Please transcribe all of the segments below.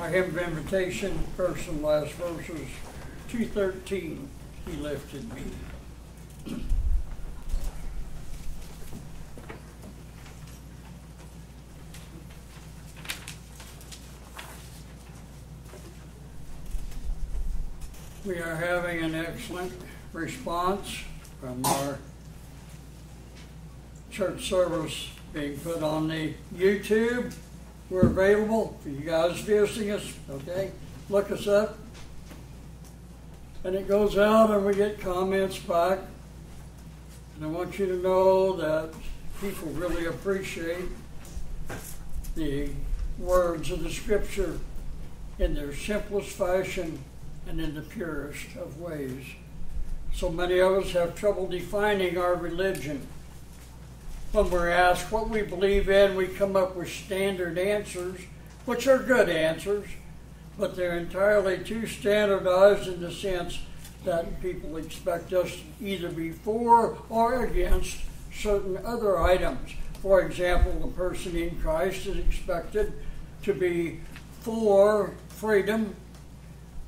Our hymn of invitation, first and last verses, 213, He lifted me. We are having an excellent response from our church service being put on the YouTube. We're available for you guys visiting us, okay? Look us up. And it goes out and we get comments back. And I want you to know that people really appreciate the words of the scripture in their simplest fashion and in the purest of ways. So many of us have trouble defining our religion. When we're asked what we believe in, we come up with standard answers, which are good answers, but they're entirely too standardized in the sense that people expect us either be for or against certain other items. For example, the person in Christ is expected to be for freedom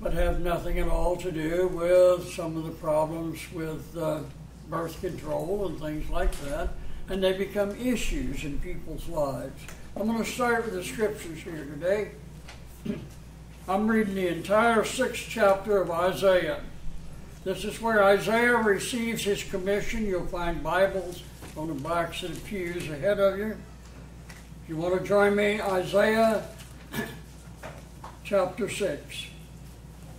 but have nothing at all to do with some of the problems with uh, birth control and things like that. And they become issues in people's lives. I'm going to start with the scriptures here today. I'm reading the entire sixth chapter of Isaiah. This is where Isaiah receives his commission. You'll find Bibles on the backs of the pews ahead of you. If you want to join me, Isaiah chapter 6.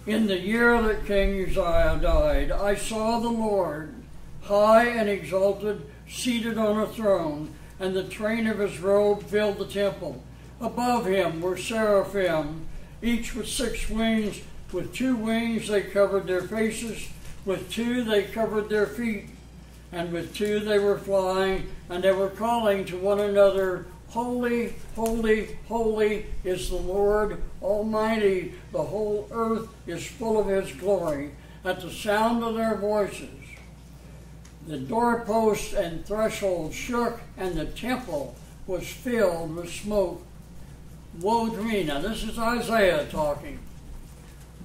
In the year that King Uzziah died, I saw the Lord, high and exalted, seated on a throne, and the train of his robe filled the temple. Above him were seraphim, each with six wings. With two wings they covered their faces, with two they covered their feet, and with two they were flying, and they were calling to one another, Holy, holy, holy is the Lord Almighty. The whole earth is full of His glory. At the sound of their voices, the doorposts and thresholds shook, and the temple was filled with smoke. Woe to me. Now, this is Isaiah talking.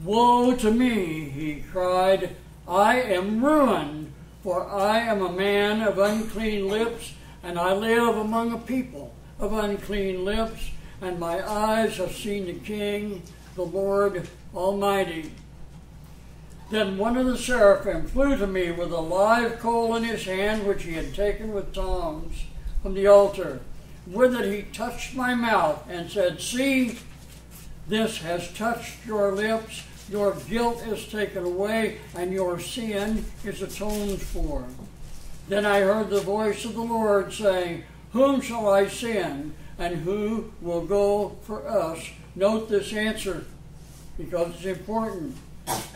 Woe to me, he cried. I am ruined, for I am a man of unclean lips, and I live among a people of unclean lips, and my eyes have seen the King, the Lord Almighty. Then one of the seraphim flew to me with a live coal in his hand, which he had taken with tongs from the altar. With it he touched my mouth and said, See, this has touched your lips. Your guilt is taken away, and your sin is atoned for. Then I heard the voice of the Lord saying, whom shall I send, and who will go for us? Note this answer because it's important.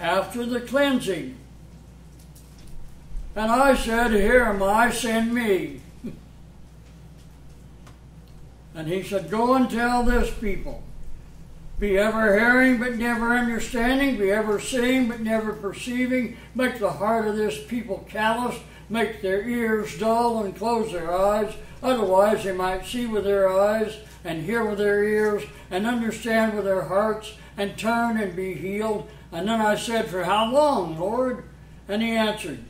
After the cleansing. And I said, Here am I, send me. and he said, Go and tell this people. Be ever hearing but never understanding, be ever seeing but never perceiving, make the heart of this people callous, make their ears dull and close their eyes Otherwise, they might see with their eyes and hear with their ears and understand with their hearts and turn and be healed. And then I said, For how long, Lord? And he answered,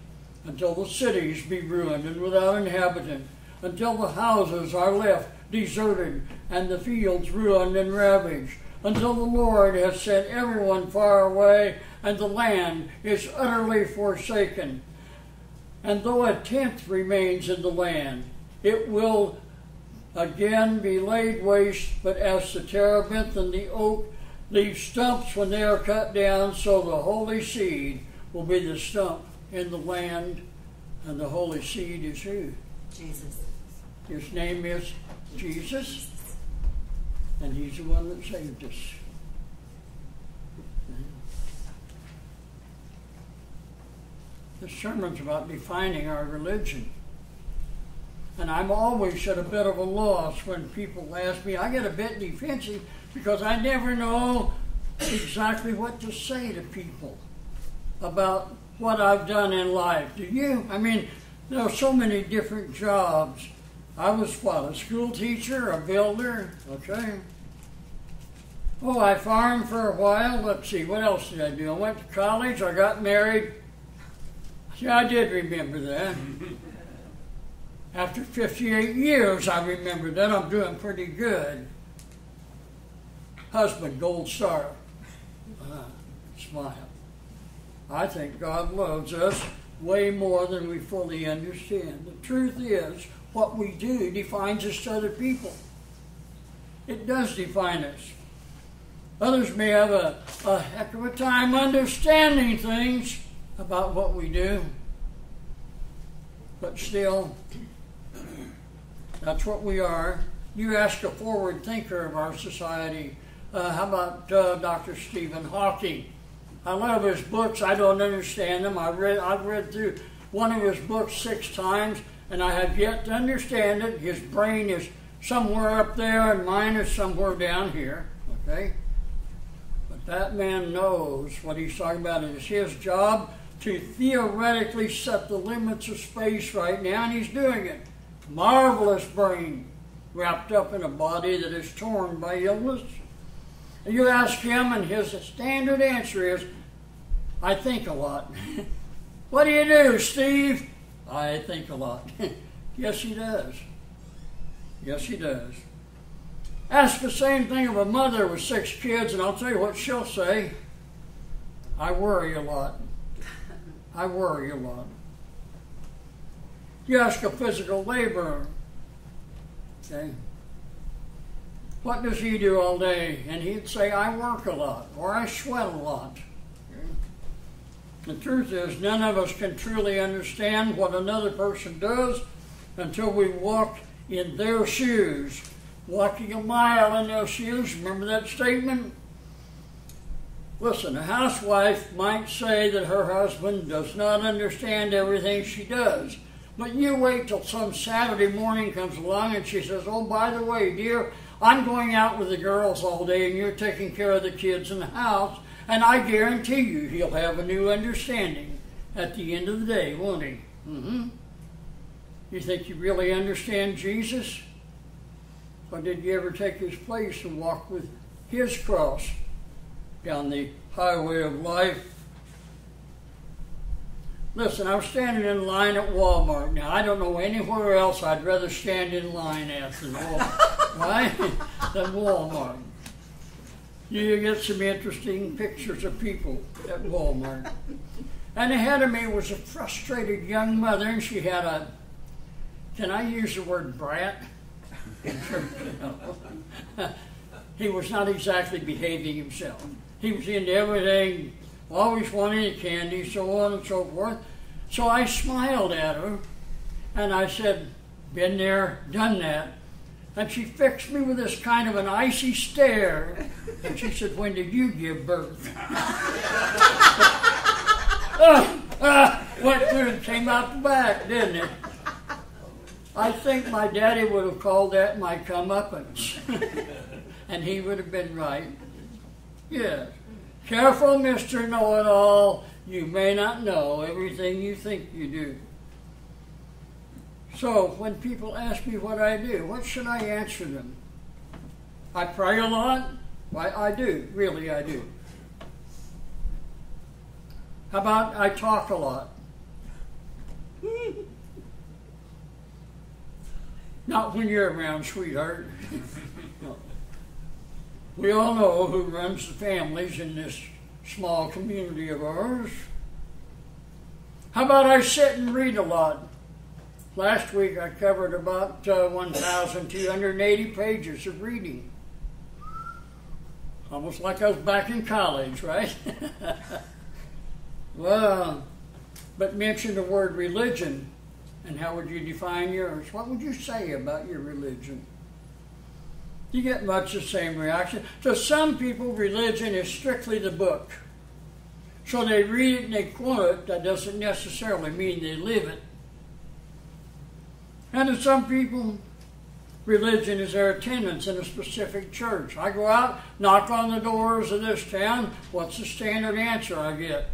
Until the cities be ruined and without inhabitant, until the houses are left deserted and the fields ruined and ravaged, until the Lord has sent everyone far away and the land is utterly forsaken. And though a tenth remains in the land, it will again be laid waste, but as the terebinth and the oak leave stumps when they are cut down, so the holy seed will be the stump in the land, and the holy seed is who? Jesus. His name is Jesus, and he's the one that saved us. The sermon's about defining our religion. And I'm always at a bit of a loss when people ask me. I get a bit defensive because I never know exactly what to say to people about what I've done in life. Do you? I mean, there are so many different jobs. I was what, a school teacher, a builder, okay? Oh, I farmed for a while. Let's see, what else did I do? I went to college, I got married. See, I did remember that. After 58 years, I remember that. I'm doing pretty good. Husband, gold star. Uh, smile. I think God loves us way more than we fully understand. The truth is, what we do defines us to other people. It does define us. Others may have a, a heck of a time understanding things about what we do. But still, that's what we are. You ask a forward thinker of our society. Uh, how about uh, Dr. Stephen Hawking? I love his books. I don't understand them. I've read, I've read through one of his books six times, and I have yet to understand it. His brain is somewhere up there, and mine is somewhere down here. Okay? But that man knows what he's talking about. It is his job to theoretically set the limits of space right now, and he's doing it. Marvelous brain wrapped up in a body that is torn by illness. You ask him, and his standard answer is, I think a lot. what do you do, Steve? I think a lot. yes, he does. Yes, he does. Ask the same thing of a mother with six kids, and I'll tell you what she'll say. I worry a lot. I worry a lot. You ask a physical laborer, okay, what does he do all day? And he'd say, I work a lot, or I sweat a lot. The truth is, none of us can truly understand what another person does until we walk in their shoes walking a mile in their shoes. Remember that statement? Listen, a housewife might say that her husband does not understand everything she does. But you wait till some Saturday morning comes along and she says, Oh, by the way, dear, I'm going out with the girls all day and you're taking care of the kids in the house. And I guarantee you he'll have a new understanding at the end of the day, won't he? Mm-hmm. You think you really understand Jesus? Or did you ever take his place and walk with his cross down the highway of life? Listen, I'm standing in line at Walmart now. I don't know anywhere else I'd rather stand in line at than Walmart, right? than Walmart. You get some interesting pictures of people at Walmart. And ahead of me was a frustrated young mother, and she had a, can I use the word brat? he was not exactly behaving himself. He was into everything, always wanting candy, so on and so forth. So I smiled at her and I said, Been there, done that. And she fixed me with this kind of an icy stare. And she said, When did you give birth? uh, uh, went through and came out the back, didn't it? I think my daddy would have called that my comeuppance. and he would have been right. Yes. Careful, Mr. Know It All. You may not know everything you think you do. So, when people ask me what I do, what should I answer them? I pray a lot? Why, I do. Really, I do. How about I talk a lot? Not when you're around, sweetheart. We all know who runs the families in this small community of ours. How about I sit and read a lot? Last week I covered about uh, 1,280 pages of reading. Almost like I was back in college, right? well, but mention the word religion and how would you define yours? What would you say about your religion? You get much the same reaction. To some people, religion is strictly the book. So they read it and they quote it. That doesn't necessarily mean they live it. And to some people, religion is their attendance in a specific church. I go out, knock on the doors of this town. What's the standard answer I get?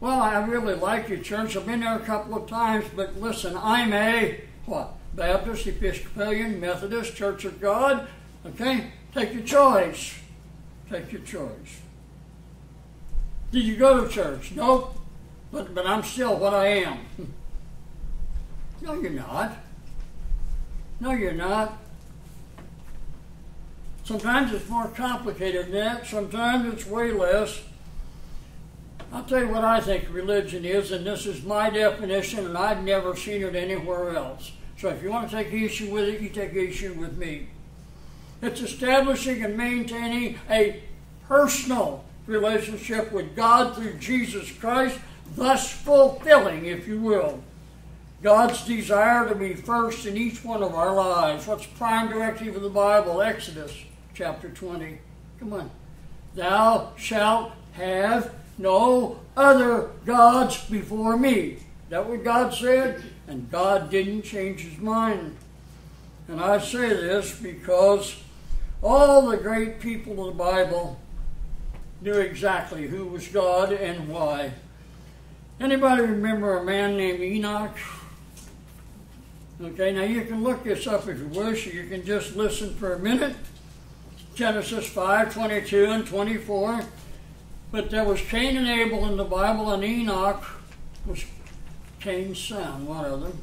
Well, I really like your church. I've been there a couple of times, but listen, I'm a what? Baptist, Episcopalian, Methodist, Church of God. Okay? Take your choice. Take your choice. Did you go to church? Nope. But, but I'm still what I am. no, you're not. No, you're not. Sometimes it's more complicated than that. Sometimes it's way less. I'll tell you what I think religion is, and this is my definition, and I've never seen it anywhere else. So if you want to take issue with it, you take issue with me. It's establishing and maintaining a personal relationship with God through Jesus Christ, thus fulfilling, if you will, God's desire to be first in each one of our lives. What's prime directive of the Bible? Exodus chapter 20. Come on. Thou shalt have no other gods before me. That what God said? And God didn't change his mind. And I say this because all the great people of the Bible knew exactly who was God and why. Anybody remember a man named Enoch? Okay, now you can look this up if you wish, you can just listen for a minute. Genesis 5 22 and 24. But there was Cain and Abel in the Bible, and Enoch was Cain's son, one of them.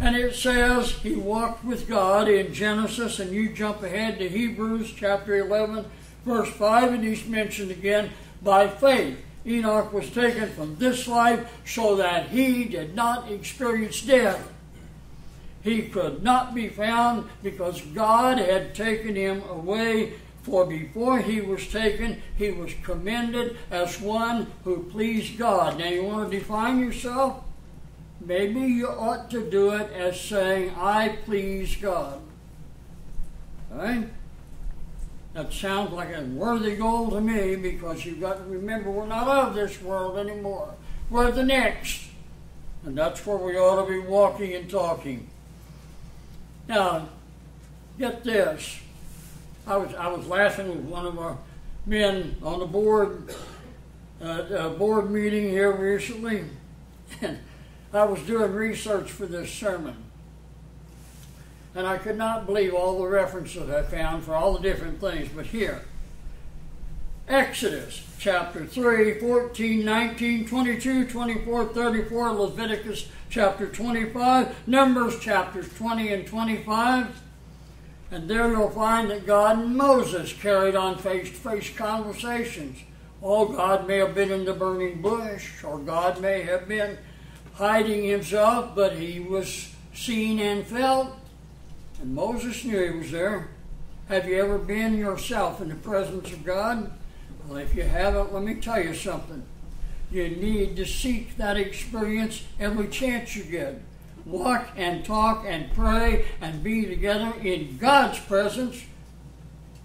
And it says he walked with God in Genesis, and you jump ahead to Hebrews chapter 11, verse 5, and he's mentioned again by faith. Enoch was taken from this life so that he did not experience death. He could not be found because God had taken him away. For before he was taken, he was commended as one who pleased God. Now, you want to define yourself? Maybe you ought to do it as saying, I please God. All right? That sounds like a worthy goal to me because you've got to remember we're not of this world anymore. We're the next. And that's where we ought to be walking and talking. Now, get this. I was, I was laughing with one of our men on the board, a board meeting here recently, and I was doing research for this sermon. And I could not believe all the references I found for all the different things, but here. Exodus chapter 3, 14, 19, 22, 24, 34, Leviticus chapter 25, Numbers chapters 20 and 25. And there you'll find that God and Moses carried on face to face conversations. Oh, God may have been in the burning bush, or God may have been hiding himself, but he was seen and felt. And Moses knew he was there. Have you ever been yourself in the presence of God? Well, if you haven't, let me tell you something. You need to seek that experience every chance you get. Walk and talk and pray and be together in God's presence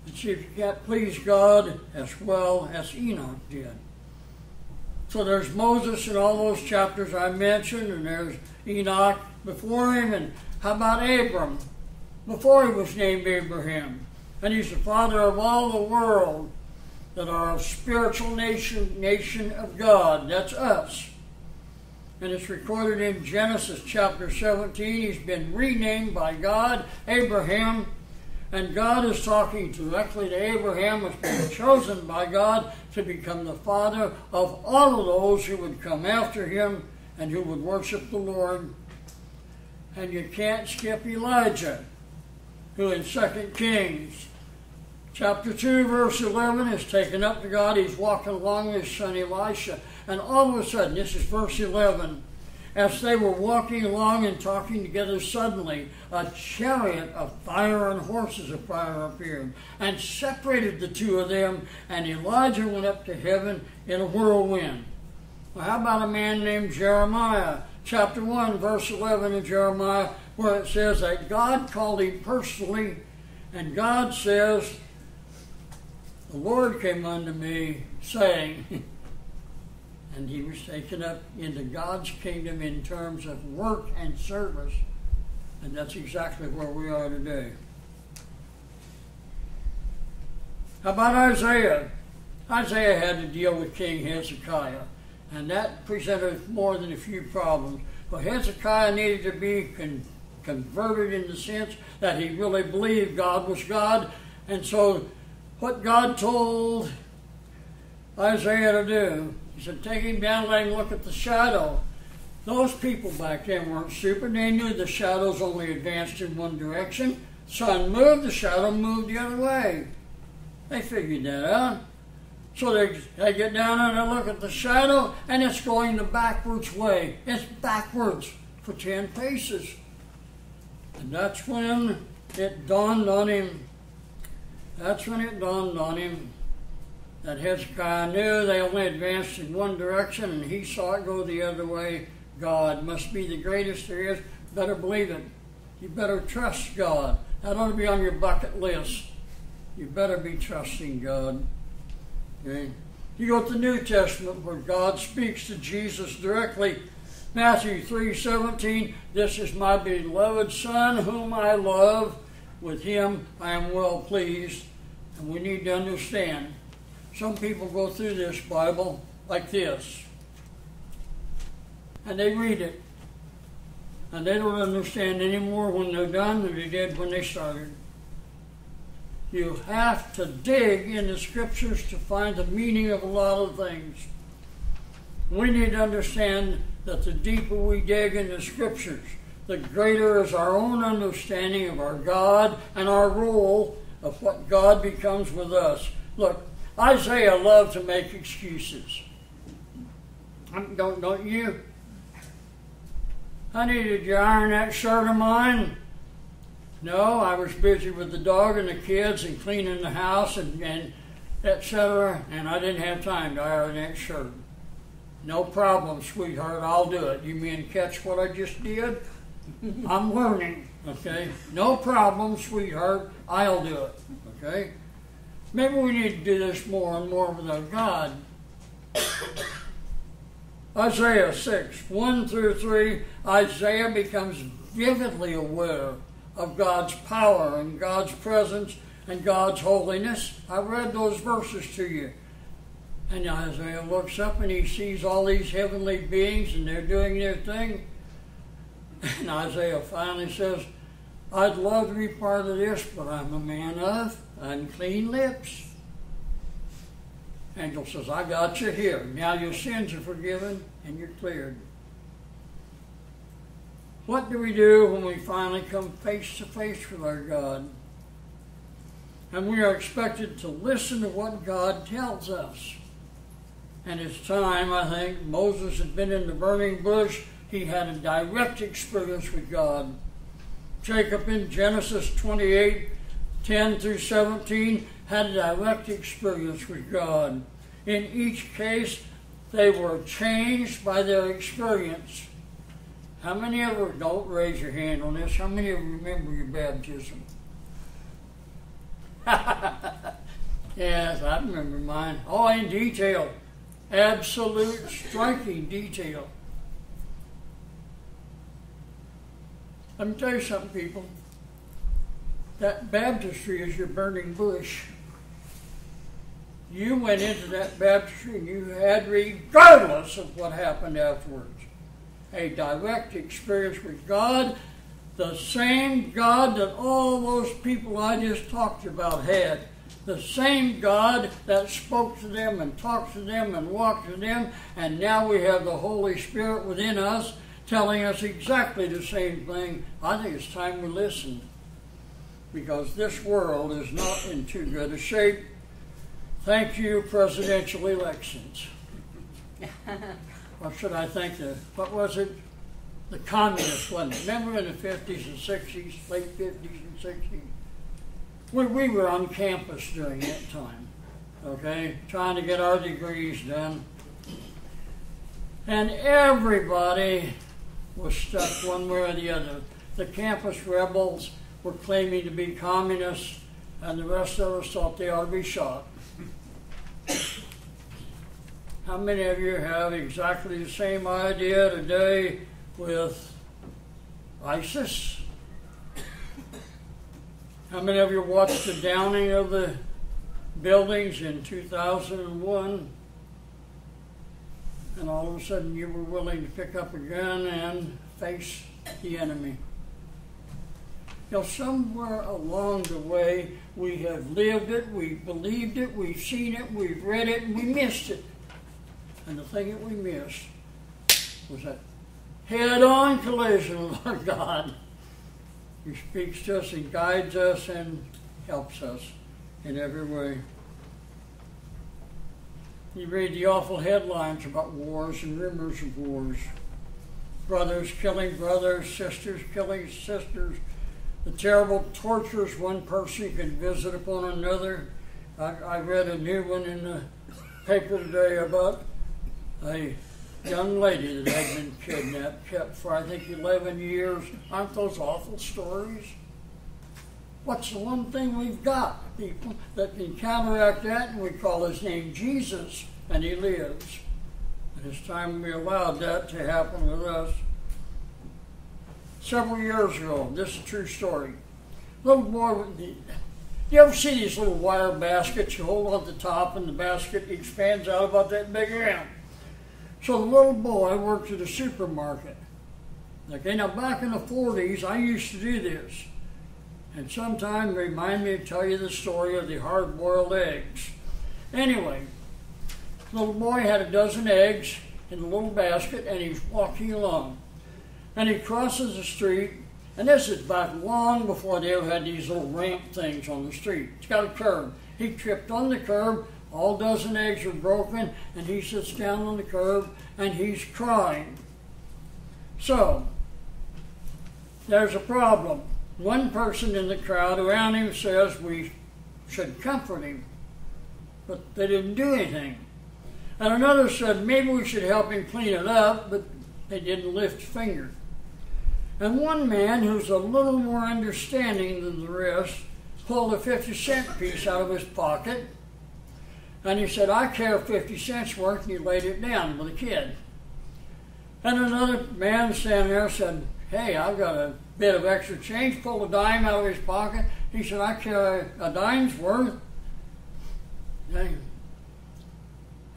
and see if you can't please God as well as Enoch did. So there's Moses in all those chapters I mentioned, and there's Enoch before him, and how about Abram before he was named Abraham? And he's the father of all the world that are a spiritual nation, nation of God. That's us. And it's recorded in Genesis chapter 17. He's been renamed by God, Abraham. And God is talking directly to Abraham, who's been chosen by God to become the father of all of those who would come after him and who would worship the Lord. And you can't skip Elijah, who in 2 Kings Chapter 2, verse 11 is taken up to God. He's walking along with his son Elisha. And all of a sudden, this is verse 11, as they were walking along and talking together, suddenly a chariot of fire and horses of fire appeared and separated the two of them, and Elijah went up to heaven in a whirlwind. Well, how about a man named Jeremiah? Chapter 1, verse 11 of Jeremiah, where it says that God called him personally, and God says, the Lord came unto me, saying, and he was taken up into God's kingdom in terms of work and service. And that's exactly where we are today. How about Isaiah? Isaiah had to deal with King Hezekiah, and that presented more than a few problems. But Hezekiah needed to be con- converted in the sense that he really believed God was God And so, what God told Isaiah to do, he said, take him down, let him look at the shadow. Those people back then weren't stupid. They knew the shadows only advanced in one direction. Sun moved, the shadow moved the other way. They figured that out. So they, they get down and they look at the shadow, and it's going the backwards way. It's backwards for 10 paces. And that's when it dawned on him. That's when it dawned on him that Hezekiah knew they only advanced in one direction and he saw it go the other way. God must be the greatest there is. Better believe it. You better trust God. That ought to be on your bucket list. You better be trusting God. Okay? You go to the New Testament where God speaks to Jesus directly. Matthew 3:17, this is my beloved son whom I love. With him I am well pleased. And we need to understand. Some people go through this Bible like this. And they read it. And they don't understand any more when they're done than they did when they started. You have to dig in the scriptures to find the meaning of a lot of things. We need to understand that the deeper we dig in the scriptures, the greater is our own understanding of our God and our role of what God becomes with us. Look, Isaiah loved to make excuses. Don't, don't you? Honey, did you iron that shirt of mine? No, I was busy with the dog and the kids and cleaning the house and, and etc. And I didn't have time to iron that shirt. No problem, sweetheart. I'll do it. You mean catch what I just did? I'm learning. Okay. No problem, sweetheart. I'll do it. Okay. Maybe we need to do this more and more with our God. Isaiah 6, 1 through 3, Isaiah becomes vividly aware of God's power and God's presence and God's holiness. I read those verses to you. And Isaiah looks up and he sees all these heavenly beings and they're doing their thing. And Isaiah finally says, I'd love to be part of this, but I'm a man of unclean lips. Angel says, I got you here. Now your sins are forgiven and you're cleared. What do we do when we finally come face to face with our God? And we are expected to listen to what God tells us. And it's time, I think, Moses had been in the burning bush. He had a direct experience with God. Jacob in Genesis 28 10 through 17 had a direct experience with God. In each case, they were changed by their experience. How many of you, don't raise your hand on this, how many of you remember your baptism? yes, I remember mine. Oh, in detail. Absolute striking detail. Let me tell you something, people. That baptistry is your burning bush. You went into that baptistry and you had, regardless of what happened afterwards, a direct experience with God, the same God that all those people I just talked about had. The same God that spoke to them and talked to them and walked to them, and now we have the Holy Spirit within us telling us exactly the same thing. I think it's time we listen because this world is not in too good a shape. Thank you, presidential elections. what should I think? The, what was it? The communists, wasn't it? Remember in the 50s and 60s, late 50s and 60s? We, we were on campus during that time, okay, trying to get our degrees done. And everybody was stuck one way or the other. The campus rebels were claiming to be communists, and the rest of us thought they ought to be shot. How many of you have exactly the same idea today with ISIS? How many of you watched the downing of the buildings in 2001? And all of a sudden you were willing to pick up a gun and face the enemy. You know, somewhere along the way, we have lived it, we've believed it, we've seen it, we've read it, and we missed it. And the thing that we missed was that head on collision with our God. He speaks to us and guides us and helps us in every way. You read the awful headlines about wars and rumors of wars. Brothers killing brothers, sisters killing sisters, the terrible tortures one person can visit upon another. I, I read a new one in the paper today about a young lady that had been kidnapped, kept for I think 11 years. Aren't those awful stories? What's the one thing we've got, people, that can counteract that? And we call his name Jesus, and he lives. And it's time we allowed that to happen with us. Several years ago, this is a true story. Little boy, you ever see these little wire baskets you hold on the top, and the basket expands out about that big around? So the little boy worked at a supermarket. Okay, now back in the 40s, I used to do this. And sometime remind me to tell you the story of the hard boiled eggs. Anyway, the little boy had a dozen eggs in a little basket and he's walking along. And he crosses the street, and this is back long before they had these little ramp things on the street. It's got a curb. He tripped on the curb, all dozen eggs are broken, and he sits down on the curb and he's crying. So, there's a problem. One person in the crowd around him says we should comfort him, but they didn't do anything. And another said maybe we should help him clean it up, but they didn't lift a finger. And one man, who's a little more understanding than the rest, pulled a 50 cent piece out of his pocket and he said, I care 50 cents worth, and he laid it down with a kid. And another man standing there said, Hey, I've got a bit of extra change, pulled a dime out of his pocket. He said, I care a dime's worth.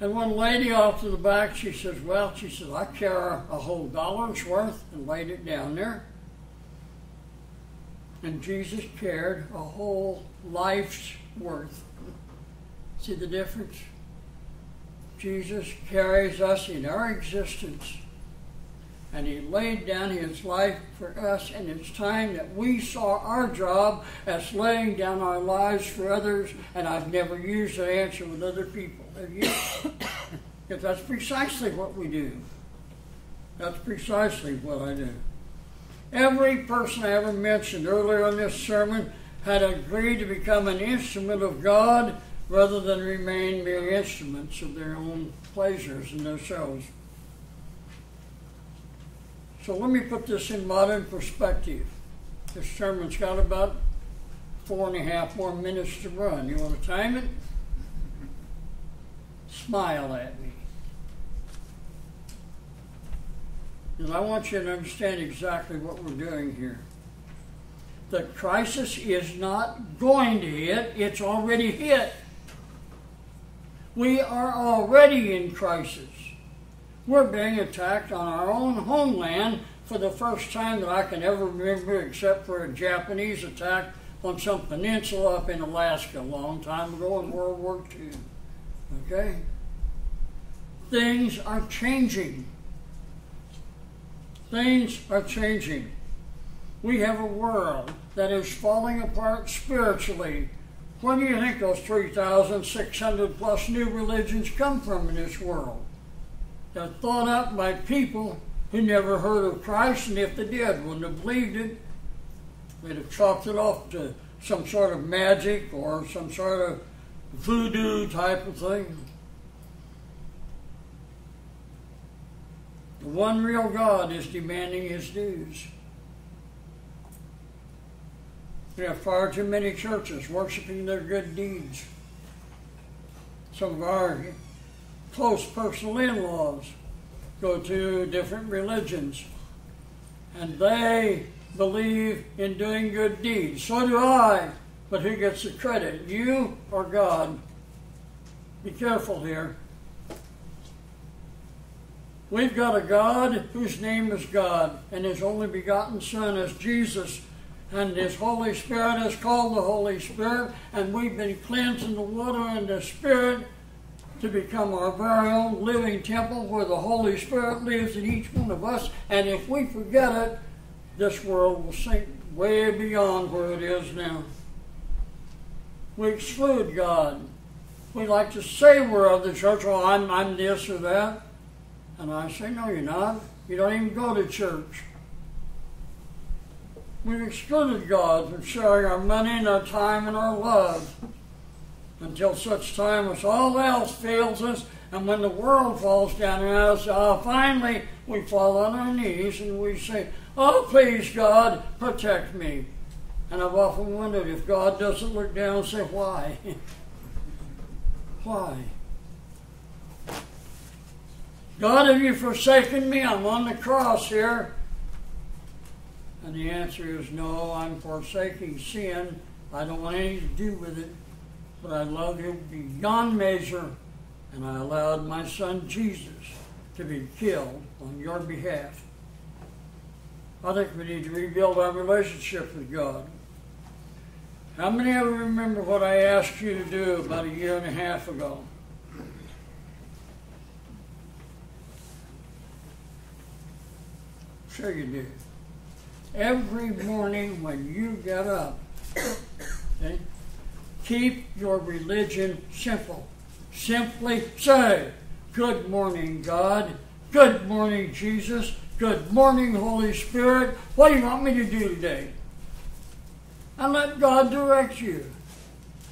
And one lady off to the back, she says, Well, she says, I care a whole dollar's worth and laid it down there. And Jesus cared a whole life's worth. See the difference? Jesus carries us in our existence and he laid down his life for us, and it's time that we saw our job as laying down our lives for others, and I've never used that answer with other people. Have you? Because that's precisely what we do. That's precisely what I do. Every person I ever mentioned earlier in this sermon had agreed to become an instrument of God rather than remain mere instruments of their own pleasures and their selves. So let me put this in modern perspective. This sermon's got about four and a half more minutes to run. You want to time it? Smile at me. And I want you to understand exactly what we're doing here. The crisis is not going to hit, it's already hit. We are already in crisis. We're being attacked on our own homeland for the first time that I can ever remember, except for a Japanese attack on some peninsula up in Alaska a long time ago in World War II. Okay? Things are changing. Things are changing. We have a world that is falling apart spiritually. Where do you think those 3,600 plus new religions come from in this world? They're thought up by people who never heard of Christ, and if they did, wouldn't have believed it. They'd have chalked it off to some sort of magic or some sort of voodoo type of thing. The one real God is demanding his dues. We have far too many churches worshiping their good deeds. Some of our close personal in laws go to different religions and they believe in doing good deeds. So do I. But who gets the credit, you or God? Be careful here. We've got a God whose name is God, and his only begotten Son is Jesus. And His Holy Spirit is called the Holy Spirit, and we've been cleansed in the water and the Spirit to become our very own living temple where the Holy Spirit lives in each one of us. And if we forget it, this world will sink way beyond where it is now. We exclude God. We like to say we're of the church, oh, I'm, I'm this or that. And I say, no, you're not. You don't even go to church. We've excluded God from sharing our money and our time and our love until such time as all else fails us. And when the world falls down on us, uh, finally we fall on our knees and we say, Oh, please, God, protect me. And I've often wondered if God doesn't look down and say, Why? Why? God, have you forsaken me? I'm on the cross here. And the answer is no, I'm forsaking sin. I don't want anything to do with it but I love you beyond measure, and I allowed my son Jesus to be killed on your behalf. I think we need to rebuild our relationship with God. How many of you remember what I asked you to do about a year and a half ago? Sure you do. Every morning when you get up, okay, Keep your religion simple. Simply say, Good morning, God. Good morning, Jesus. Good morning, Holy Spirit. What do you want me to do today? And let God direct you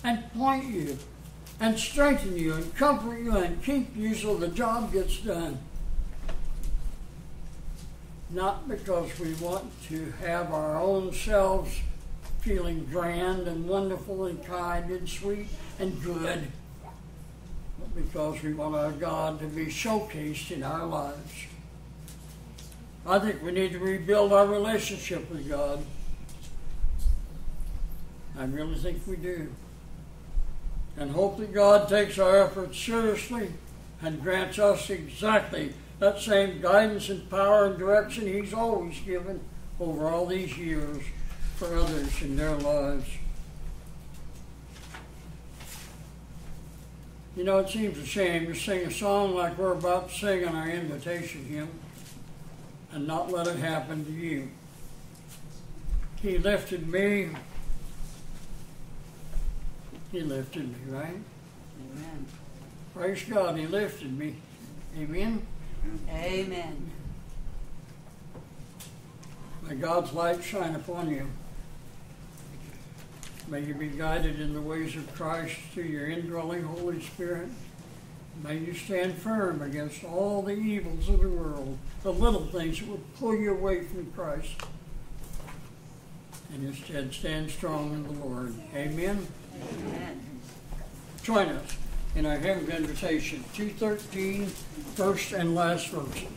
and point you and strengthen you and comfort you and keep you so the job gets done. Not because we want to have our own selves feeling grand and wonderful and kind and sweet and good, but because we want our God to be showcased in our lives. I think we need to rebuild our relationship with God. I really think we do. And hope that God takes our efforts seriously and grants us exactly that same guidance and power and direction He's always given over all these years for others in their lives. You know, it seems a shame to sing a song like we're about to sing in our invitation hymn and not let it happen to you. He lifted me. He lifted me, right? Amen. Praise God, He lifted me. Amen. Amen. May God's light shine upon you. May you be guided in the ways of Christ through your indwelling Holy Spirit. May you stand firm against all the evils of the world, the little things that will pull you away from Christ. And instead stand strong in the Lord. Amen. Amen. Join us in our hymn of invitation, 213, first and last verses.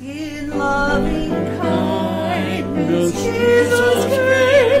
In loving kindness, Jesus came,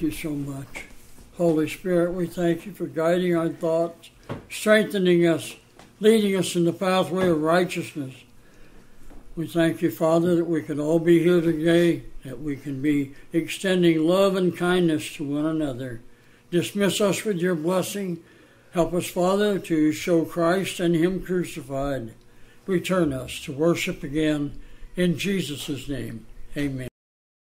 thank you so much. Holy Spirit, we thank you for guiding our thoughts, strengthening us, leading us in the pathway of righteousness. We thank you, Father, that we can all be here today, that we can be extending love and kindness to one another. Dismiss us with your blessing. Help us, Father, to show Christ and Him crucified. Return us to worship again. In Jesus' name, amen.